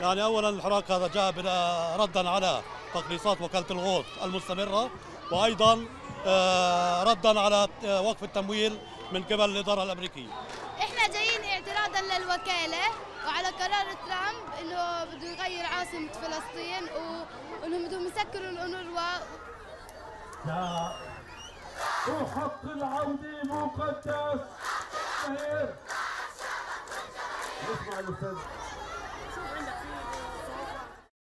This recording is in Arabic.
يعني اولا الحراك هذا جاء ردا على تقليصات وكالة الغوط المستمرة وأيضا آه، ردا على آه، وقف التمويل من قبل الإدارة الأمريكية. إحنا جايين اعتراضا للوكالة وعلى قرار ترامب يغير عاصمة فلسطين وإنهم بدهم يسكروا الانروا وحق العودة مقدس شهير نسمع الأستاذ.